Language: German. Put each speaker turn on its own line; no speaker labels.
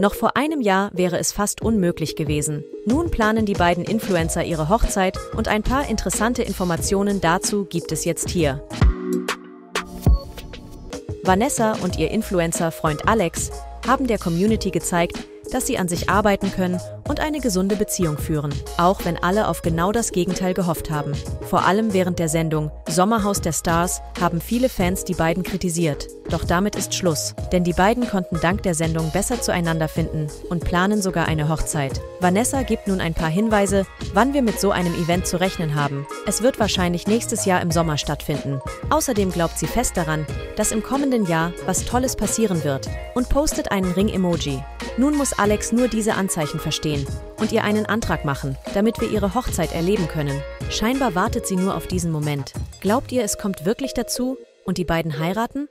Noch vor einem Jahr wäre es fast unmöglich gewesen. Nun planen die beiden Influencer ihre Hochzeit und ein paar interessante Informationen dazu gibt es jetzt hier. Vanessa und ihr Influencer-Freund Alex haben der Community gezeigt, dass sie an sich arbeiten können und eine gesunde Beziehung führen, auch wenn alle auf genau das Gegenteil gehofft haben. Vor allem während der Sendung Sommerhaus der Stars haben viele Fans die beiden kritisiert. Doch damit ist Schluss, denn die beiden konnten dank der Sendung besser zueinander finden und planen sogar eine Hochzeit. Vanessa gibt nun ein paar Hinweise, wann wir mit so einem Event zu rechnen haben. Es wird wahrscheinlich nächstes Jahr im Sommer stattfinden. Außerdem glaubt sie fest daran, dass im kommenden Jahr was Tolles passieren wird und postet einen Ring-Emoji. Nun muss Alex nur diese Anzeichen verstehen und ihr einen Antrag machen, damit wir ihre Hochzeit erleben können. Scheinbar wartet sie nur auf diesen Moment. Glaubt ihr, es kommt wirklich dazu und die beiden heiraten?